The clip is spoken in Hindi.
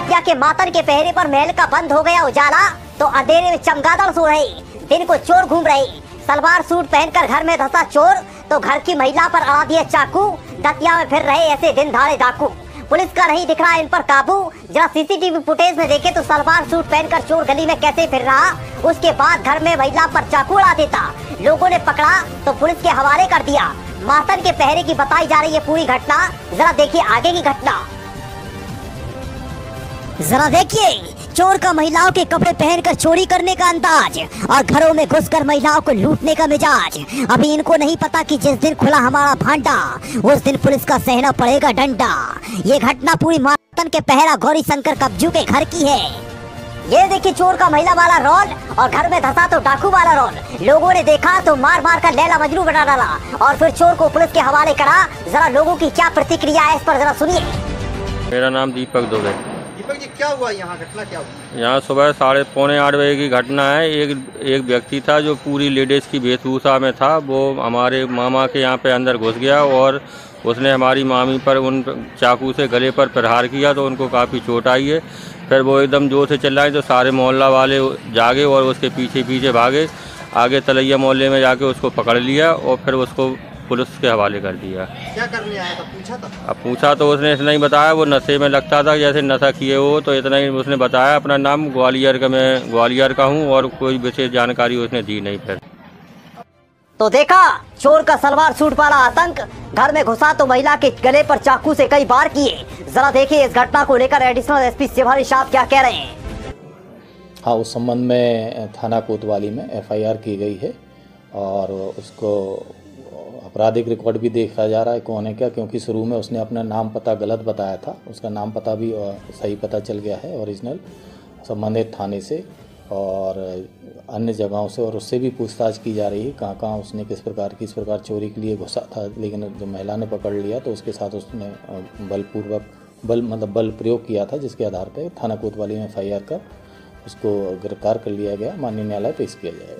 के मातन के पहरे पर महल का बंद हो गया उजाला। तो अंधेरे में चमगादड़ सो रहे दिन को चोर घूम रहे। सलवार सूट पहनकर घर में धसा चोर। तो घर की महिला पर अड़ा दिए चाकू। दतिया में फिर रहे ऐसे दिन धाड़े डाकू। पुलिस का नहीं दिख रहा इन पर काबू। जरा सीसीटीवी फुटेज में देखे तो सलवार सूट पहनकर चोर गली में कैसे फिर रहा। उसके बाद घर में महिला पर चाकू उड़ा देता। लोगों ने पकड़ा तो पुलिस के हवाले कर दिया। मातन के पहरे की बताई जा रही है पूरी घटना। जरा देखिए आगे की घटना। जरा देखिए, चोर का महिलाओं के कपड़े पहनकर चोरी करने का अंदाज और घरों में घुसकर महिलाओं को लूटने का मिजाज। अभी इनको नहीं पता कि जिस दिन खुला हमारा भांडा, उस दिन पुलिस का सहना पड़ेगा डंडा। ये घटना पूरी मातन के पहरा गौरी शंकर कब्जू के घर की है। ये देखिए चोर का महिला वाला रोल और घर में धसा तो डाकू वाला रोल। लोगों ने देखा तो मार मार कर लैला मजनू बना डाला और फिर चोर को पुलिस के हवाले करा जरा लोगों की क्या प्रतिक्रिया है इस पर जरा सुनिए। मेरा नाम दीपक दुबे। क्या हुआ यहाँ? यहाँ सुबह साढ़े पौने आठ बजे की घटना है। एक एक व्यक्ति था जो पूरी लेडीज़ की वेशभूषा में था। वो हमारे मामा के यहाँ पे अंदर घुस गया और उसने हमारी मामी पर उन चाकू से गले पर प्रहार किया तो उनको काफ़ी चोट आई है। फिर वो एकदम ज़ोर से चिल्लाए तो सारे मोहल्ला वाले जागे और उसके पीछे पीछे भागे। आगे तलैया मोहल्ले में जाके उसको पकड़ लिया और फिर उसको पुलिस के हवाले कर दिया। क्या करने आया था? पूछा था? अब पूछा तो उसने इतना ही बताया वो नशे में लगता था जैसे नशा किए हो तो इतना ही उसने बताया अपना नाम ग्वालियर का मैं ग्वालियर का हूँ और कोई विशेष जानकारी उसने दी नहीं फिर। तो देखा चोर का सलवार सूट वाला आतंक घर में घुसा तो महिला के गले पर चाकू से कई बार किए। जरा देखिए इस घटना को लेकर एडिशनल एसपी शिवानी साहब क्या कह रहे हैं। हाँ उस संबंध में थाना कोतवाली में एफआईआर की गई है और उसको आपराधिक रिकॉर्ड भी देखा जा रहा है कौन है क्या, क्योंकि शुरू में उसने अपना नाम पता गलत बताया था। उसका नाम पता भी सही पता चल गया है ओरिजिनल संबंधित थाने से और अन्य जगहों से और उससे भी पूछताछ की जा रही है कहाँ कहाँ उसने किस प्रकार किस प्रकार चोरी के लिए घुसा था। लेकिन जो महिला ने पकड़ लिया तो उसके साथ उसने बलपूर्वक बल मतलब बल प्रयोग किया था, जिसके आधार पर थाना कोतवाली में एफ़ कर उसको गिरफ़्तार कर लिया गया। माननीय न्यायालय पेश किया जाएगा।